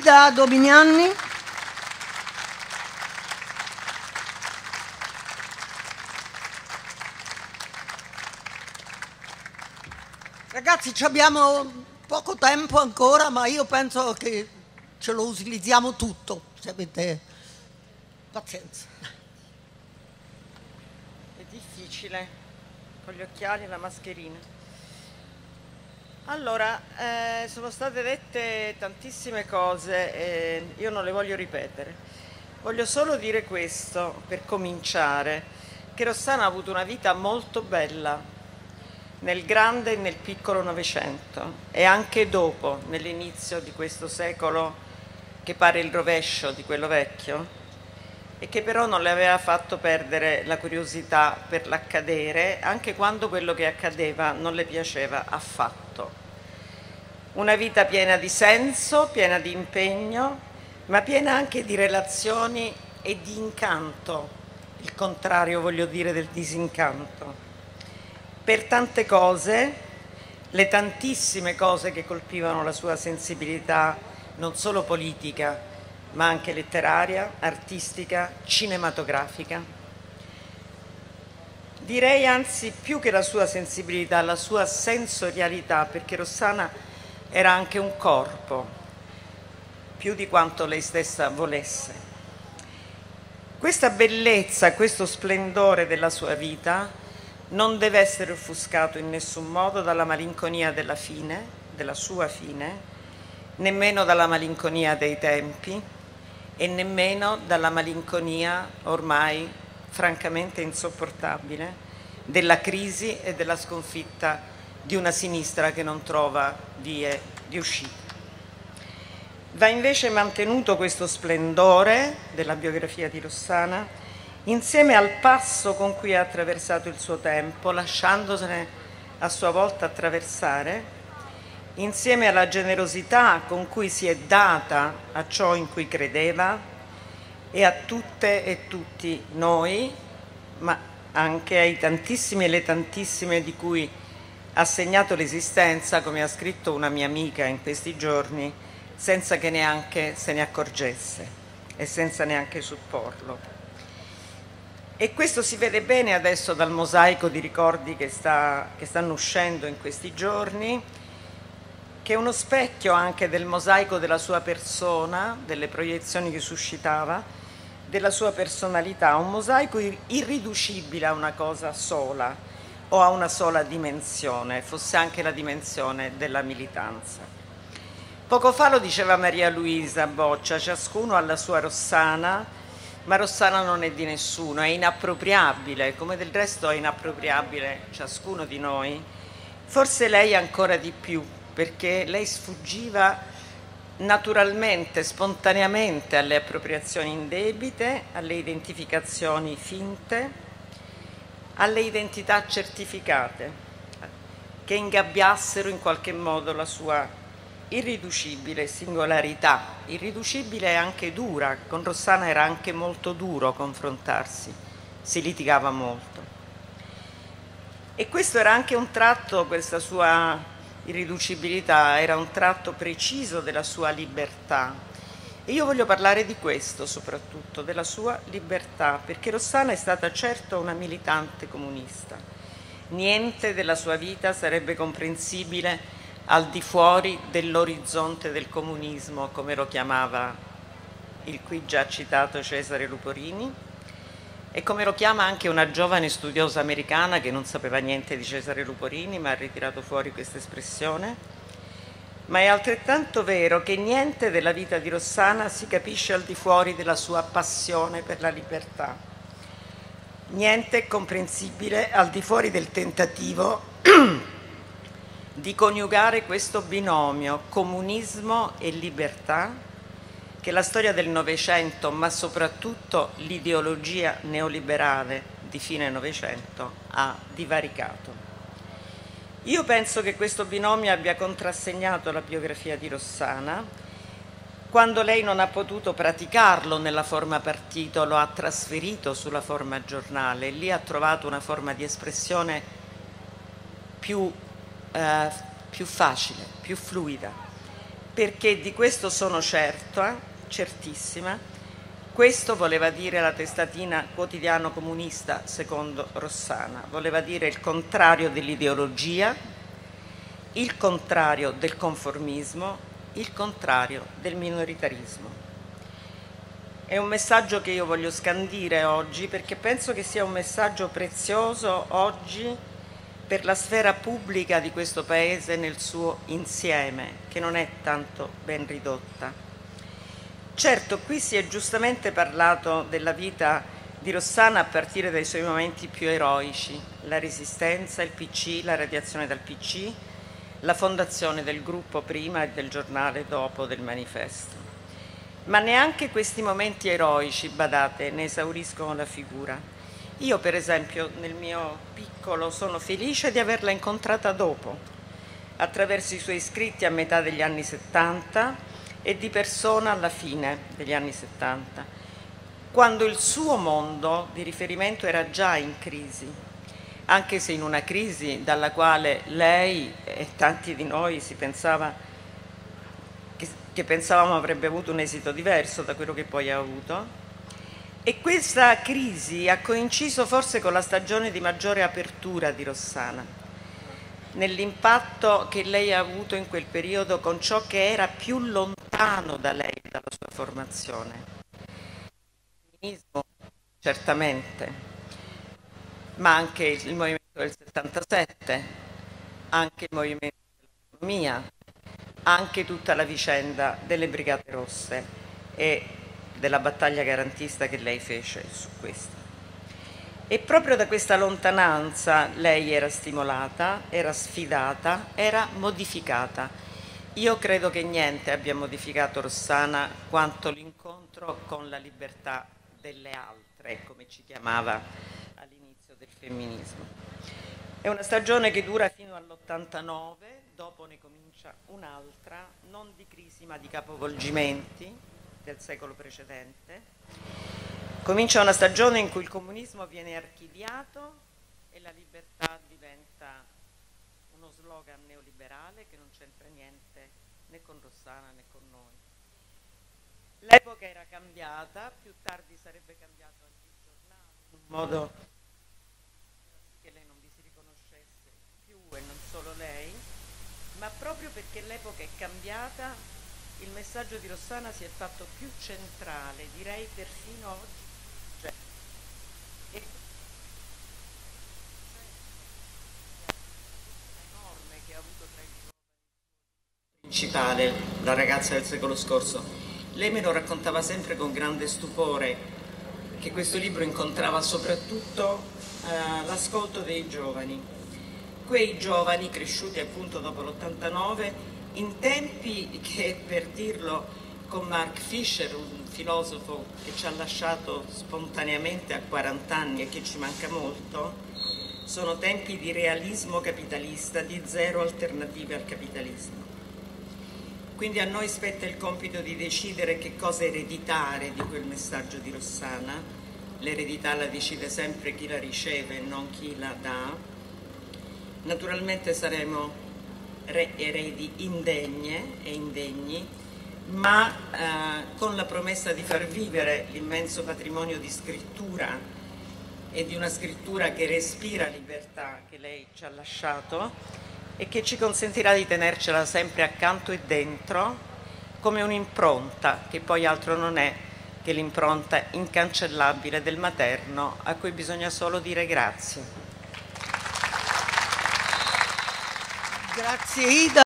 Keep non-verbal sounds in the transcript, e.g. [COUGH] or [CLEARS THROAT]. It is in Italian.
Ida Dominiani. Ragazzi, abbiamo poco tempo ancora, ma io penso che ce lo utilizziamo tutto, se avete pazienza. È difficile, con gli occhiali e la mascherina. Allora, eh, sono state dette tantissime cose e io non le voglio ripetere. Voglio solo dire questo, per cominciare, che Rossana ha avuto una vita molto bella, nel grande e nel piccolo Novecento e anche dopo, nell'inizio di questo secolo che pare il rovescio di quello vecchio e che però non le aveva fatto perdere la curiosità per l'accadere anche quando quello che accadeva non le piaceva affatto. Una vita piena di senso, piena di impegno, ma piena anche di relazioni e di incanto, il contrario voglio dire del disincanto per tante cose, le tantissime cose che colpivano la sua sensibilità non solo politica, ma anche letteraria, artistica, cinematografica. Direi anzi più che la sua sensibilità, la sua sensorialità, perché Rossana era anche un corpo, più di quanto lei stessa volesse. Questa bellezza, questo splendore della sua vita non deve essere offuscato in nessun modo dalla malinconia della fine, della sua fine, nemmeno dalla malinconia dei tempi e nemmeno dalla malinconia ormai francamente insopportabile della crisi e della sconfitta di una sinistra che non trova vie di uscita. Va invece mantenuto questo splendore della biografia di Rossana insieme al passo con cui ha attraversato il suo tempo, lasciandosene a sua volta attraversare, insieme alla generosità con cui si è data a ciò in cui credeva e a tutte e tutti noi, ma anche ai tantissimi e le tantissime di cui ha segnato l'esistenza, come ha scritto una mia amica in questi giorni, senza che neanche se ne accorgesse e senza neanche supporlo. E questo si vede bene adesso dal mosaico di ricordi che, sta, che stanno uscendo in questi giorni, che è uno specchio anche del mosaico della sua persona, delle proiezioni che suscitava, della sua personalità, un mosaico irriducibile a una cosa sola o a una sola dimensione, fosse anche la dimensione della militanza. Poco fa lo diceva Maria Luisa Boccia, ciascuno ha la sua Rossana, ma Rossana non è di nessuno, è inappropriabile, come del resto è inappropriabile ciascuno di noi, forse lei ancora di più, perché lei sfuggiva naturalmente, spontaneamente alle appropriazioni indebite, alle identificazioni finte, alle identità certificate, che ingabbiassero in qualche modo la sua irriducibile singolarità, irriducibile e anche dura, con Rossana era anche molto duro confrontarsi, si litigava molto. E questo era anche un tratto, questa sua irriducibilità, era un tratto preciso della sua libertà. E io voglio parlare di questo soprattutto, della sua libertà, perché Rossana è stata certo una militante comunista. Niente della sua vita sarebbe comprensibile al di fuori dell'orizzonte del comunismo, come lo chiamava il qui già citato Cesare Luporini, e come lo chiama anche una giovane studiosa americana che non sapeva niente di Cesare Luporini, ma ha ritirato fuori questa espressione. Ma è altrettanto vero che niente della vita di Rossana si capisce al di fuori della sua passione per la libertà. Niente è comprensibile al di fuori del tentativo [CLEARS THROAT] di coniugare questo binomio comunismo e libertà che la storia del Novecento, ma soprattutto l'ideologia neoliberale di fine Novecento ha divaricato. Io penso che questo binomio abbia contrassegnato la biografia di Rossana. Quando lei non ha potuto praticarlo nella forma partito, lo ha trasferito sulla forma giornale lì ha trovato una forma di espressione più eh, più facile, più fluida. perché di questo sono certa, certissima, questo voleva dire la testatina quotidiano comunista secondo Rossana, voleva dire il contrario dell'ideologia, il contrario del conformismo, il contrario del minoritarismo. È un messaggio che io voglio scandire oggi perché penso che sia un messaggio prezioso oggi per la sfera pubblica di questo Paese nel suo insieme, che non è tanto ben ridotta. Certo, qui si è giustamente parlato della vita di Rossana a partire dai suoi momenti più eroici, la resistenza, il PC, la radiazione dal PC, la fondazione del gruppo prima e del giornale dopo del manifesto. Ma neanche questi momenti eroici, badate, ne esauriscono la figura. Io per esempio nel mio piccolo sono felice di averla incontrata dopo, attraverso i suoi scritti a metà degli anni 70 e di persona alla fine degli anni 70, quando il suo mondo di riferimento era già in crisi, anche se in una crisi dalla quale lei e tanti di noi si pensava che, che pensavamo avrebbe avuto un esito diverso da quello che poi ha avuto. E questa crisi ha coinciso forse con la stagione di maggiore apertura di Rossana, nell'impatto che lei ha avuto in quel periodo con ciò che era più lontano da lei, dalla sua formazione. Femminismo, certamente, ma anche il movimento del 77, anche il movimento dell'economia, anche tutta la vicenda delle Brigate Rosse e della battaglia garantista che lei fece su questo. E proprio da questa lontananza lei era stimolata, era sfidata, era modificata. Io credo che niente abbia modificato Rossana quanto l'incontro con la libertà delle altre, come ci chiamava all'inizio del femminismo. È una stagione che dura fino all'89, dopo ne comincia un'altra, non di crisi ma di capovolgimenti, del secolo precedente. Comincia una stagione in cui il comunismo viene archiviato e la libertà diventa slogan neoliberale che non c'entra niente né con Rossana né con noi. L'epoca era cambiata, più tardi sarebbe cambiato anche il giornale, in un modo che lei non vi si riconoscesse più e non solo lei, ma proprio perché l'epoca è cambiata il messaggio di Rossana si è fatto più centrale, direi perfino oggi. Cioè, e enorme che ha avuto tra i principale, la ragazza del secolo scorso. Lei me lo raccontava sempre con grande stupore che questo libro incontrava soprattutto eh, l'ascolto dei giovani, quei giovani cresciuti appunto dopo l'89 in tempi che, per dirlo con Mark Fisher, un filosofo che ci ha lasciato spontaneamente a 40 anni e che ci manca molto, sono tempi di realismo capitalista, di zero alternative al capitalismo. Quindi a noi spetta il compito di decidere che cosa ereditare di quel messaggio di Rossana. L'eredità la decide sempre chi la riceve e non chi la dà. Naturalmente saremo eredi indegne e indegni, ma eh, con la promessa di far vivere l'immenso patrimonio di scrittura e di una scrittura che respira libertà che lei ci ha lasciato e che ci consentirà di tenercela sempre accanto e dentro come un'impronta che poi altro non è che l'impronta incancellabile del materno a cui bisogna solo dire grazie. Grazie Ida.